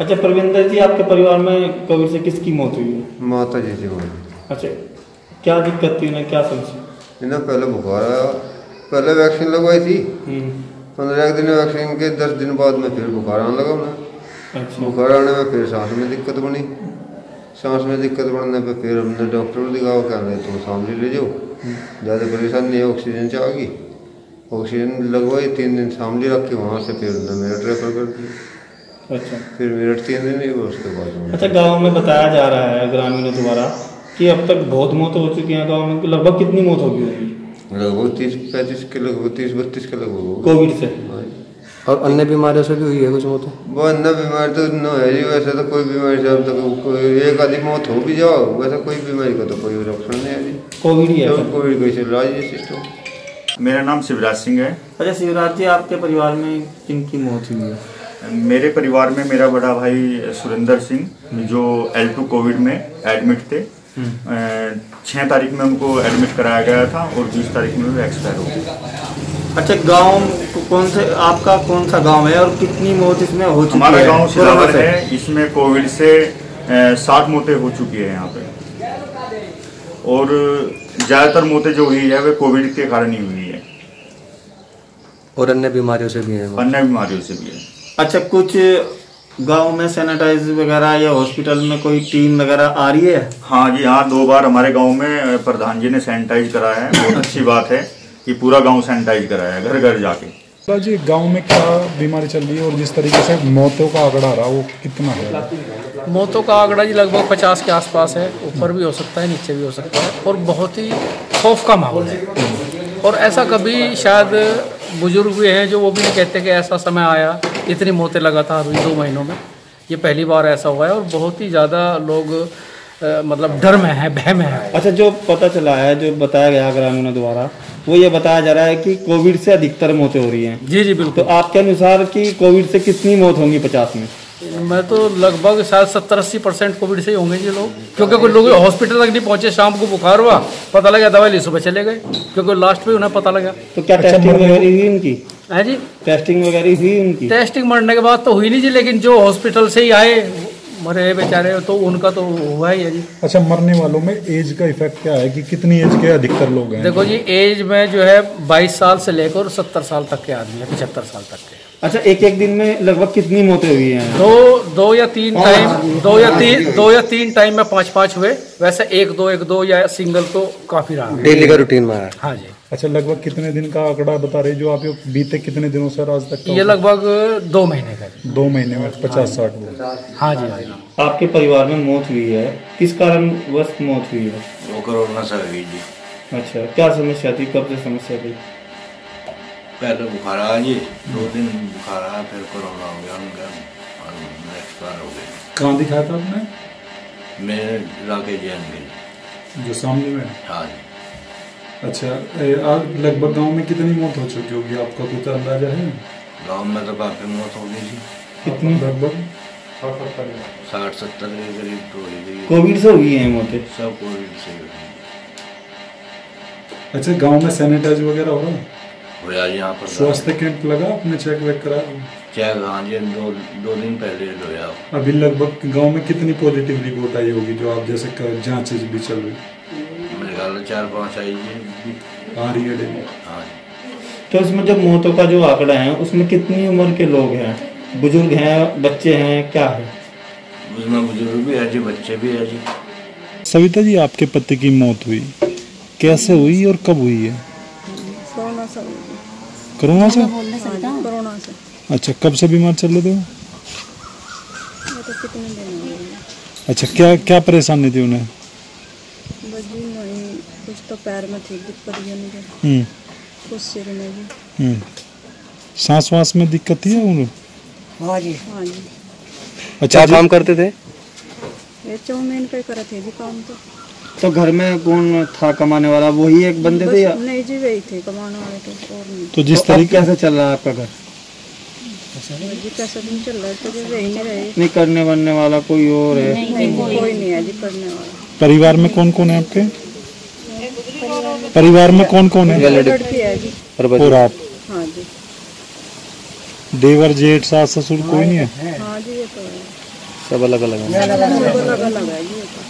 अच्छा परविंदर जी आपके परिवार में कोविड से किसकी मौत हुई है? माता जी थी वहाँ अच्छा क्या दिक्कत थी उन्हें? क्या समस्या? इन्हें पहले बुखार आया। पहले वैक्सीन लगवाई थी। हम्म, पंद्रह दिन वैक्सीन के दस दिन बाद में फिर बुखार आने लगा उन्हें। अच्छा। बुखार आने में फिर सांस में दिक्कत बनी। सांस में दिक्कत बढ़ने पर फिर हमने डॉक्टर को दिखाओ क्या नहीं तुम शामली ले जाओ। ज़्यादा परेशान नहीं है ऑक्सीजन से आ गई ऑक्सीजन लगवाई तीन दिन सामने रख के वहाँ से फिर उन्होंने मेरठ रेफर कर दिया। अच्छा। फिर मेरठ तीन दिन ही हुआ उसके बाद अच्छा गाँव में बताया जा रहा है ग्रामीणों द्वारा कि अब तक बहुत मौत हो चुकी है गाँव में। लगभग कितनी मौत होगी होगी लगभग तीस पैंतीस के लगभग तीस बत्तीस के लगभग कोविड से? हाँ। और अन्य बीमारियों से भी हुई है कुछ मौत? वो अन्य बीमारी तो न है जी वैसे तो कोई बीमारी से अब तक एक आधी मौत हो भी जाओ वैसे कोई बीमारी का तो कोई लक्षण नहीं है जी। कोविड ही है कोविड का रहा है ये सिस्टम मेरा नाम शिवराज सिंह है। अच्छा शिवराज जी आपके परिवार में किन की मौत हुई है? मेरे परिवार में मेरा बड़ा भाई सुरेंद्र सिंह जो एल टू कोविड में एडमिट थे। छः तारीख में उनको एडमिट कराया गया था और बीस तारीख में वो एक्सपायर हो गए अच्छा गाँव कौन से आपका कौन सा गाँव है और कितनी मौत इसमें हो चुकी हमारा गाँव सिलावर? है। इसमें कोविड से साठ मौतें हो चुकी है यहाँ पे। और ज़्यादातर मौतें जो हुई है वे कोविड के कारण ही हुई है। और अन्य बीमारियों से भी है अन्य बीमारियों से भी है। अच्छा कुछ गाँव में सैनिटाइज वगैरह या हॉस्पिटल में कोई टीम वगैरह आ रही है? हाँ जी हाँ दो बार हमारे गाँव में प्रधान जी ने सैनिटाइज कराया है बहुत अच्छी बात है कि पूरा गाँव सैनिटाइज कराया है घर घर जाके। तो जी गाँव में क्या बीमारी चल रही है और जिस तरीके से मौतों का आंकड़ा आ रहा वो कितना है? मौतों का आंकड़ा जी लगभग पचास के आसपास है ऊपर भी हो सकता है नीचे भी हो सकता है और बहुत ही खौफ का माहौल है। और ऐसा कभी शायद बुज़ुर्ग भी हैं जो वो भी नहीं कहते कि ऐसा समय आया इतनी मौतें लगातार हुई दो महीनों में। ये पहली बार ऐसा हुआ है और बहुत ही ज़्यादा लोग अ, मतलब डर में है भय में है। अच्छा जो पता चला है जो बताया गया ग्रामीणों द्वारा वो ये बताया जा रहा है कि कोविड से अधिकतर मौतें हो रही हैं। जी जी बिल्कुल। तो आपके अनुसार कि कोविड से कितनी मौत होंगी पचास में? मैं तो लगभग शायद सत्तर अस्सी परसेंट कोविड से ही होंगे जी लोग क्योंकि कुछ लोग हॉस्पिटल तक नहीं पहुँचे शाम को बुखार हुआ पता लगा दवाई ली सुबह चले गए क्योंकि लास्ट में उन्हें पता लगा। तो क्या टेस्टिंग हुई उनकी है जी। टेस्टिंग वगैरह हुई उनकी? टेस्टिंग मरने के बाद तो हुई नहीं जी लेकिन जो हॉस्पिटल से ही आए मरे बेचारे तो उनका तो हुआ ही है जी। अच्छा मरने वालों में एज का इफ़ेक्ट क्या है कि कितनी एज के अधिकतर लोग हैं? देखो जी एज में जो है 22 साल से लेकर 70 साल तक के आदमी है पचहत्तर साल तक के। अच्छा एक एक दिन में लगभग कितनी मौतें हुई हैं? दो दो या तीन टाइम दो या तीन दो या तीन टाइम में पाँच पाँच हुए। वैसे एक दो एक दो या सिंगल तो काफ़ी रहा। डेली का रूटीन में है जी। अच्छा लगभग कितने दिन का आंकड़ा बता रहे जो आप ये बीते कितने दिनों से आज तक का ये लगभग दो महीने का दो महीने में पचास साठ हाँ जी हाँ जी। आपके परिवार में मौत हुई है। किस कारण वश मौत हुई है? वो कोरोना से हुई जी अच्छा क्या समस्या थी? कब से समस्या थी? पहले बुखार आया जी दो दिन बुखार आया फिर कोरोना हो गया उनका और एक्सपायर हो गए कहाँ दिखाया था आपने? मेरे इलाके जैन में। जो सामने में? हाँ जी। अच्छा आज लगभग गाँव में कितनी मौत हो चुकी होगी? आपका कुछ अंदाज़ा है? गाँव में तो काफ़ी मौत हो गई थी। कितनी? लगभग? साठ सत्तर के करीब तो हो गई। कोविड से हुई हैं मौतें? सब कोविड से। अच्छा गाँव में सैनिटाइज वगैरह हो रहा है होया जी यहाँ पर स्वास्थ्य कैंप लगा? आपने चेक वेक करा? चेक हाँ जी दो दो दिन पहले होया अभी लगभग गाँव में कितनी पॉजिटिव रिपोर्ट आई होगी जो आप जैसे कर- जाँच भी चल रही? मेरे ख्याल में चार पाँच आई जी आ रही है डेली हाँ तो इसमें जब मौतों का जो आंकड़ा है उसमें कितनी उम्र के लोग हैं? बुज़ुर्ग हैं बच्चे हैं क्या है? उसमें बुज़ुर्ग भी है जी बच्चे भी है जी। सविता जी आपके पति की मौत हुई। कैसे हुई और कब हुई है? कोरोना से कोरोना से? कोरोना से। अच्छा कब से बीमार चल रहे थे? तो अच्छा क्या क्या परेशानी थी उन्हें? बस जी नहीं कुछ तो पैर में थी दिक्कत ये नहीं हम्म। कुछ सिर में भी। हम्म। सांस वास में दिक्कत थी उन्हें? हाँ जी। हाँ जी। अच्छा क्या काम करते थे? ये चौमीन पे करे थे जी काम तो। तो घर में कौन था कमाने वाला? वही एक बंदे थे या? नहीं जी वही थे कमाने वाले थे और नहीं। तो जिस तो तरीके कैसे चल रहा है आपका घर? जी कैसा दिन चल रहा है? तो जी वही नहीं रहे नहीं करने बनने वाला कोई और है? नहीं कोई नहीं है जी करने वाला। परिवार में कौन कौन है आपके? परिवार में कौन कौन है? लड़की है जी। और आप? हाँ देवर जेठ सास ससुर कोई नहीं है? हाँ जी ये तो है। सब अलग अलग है।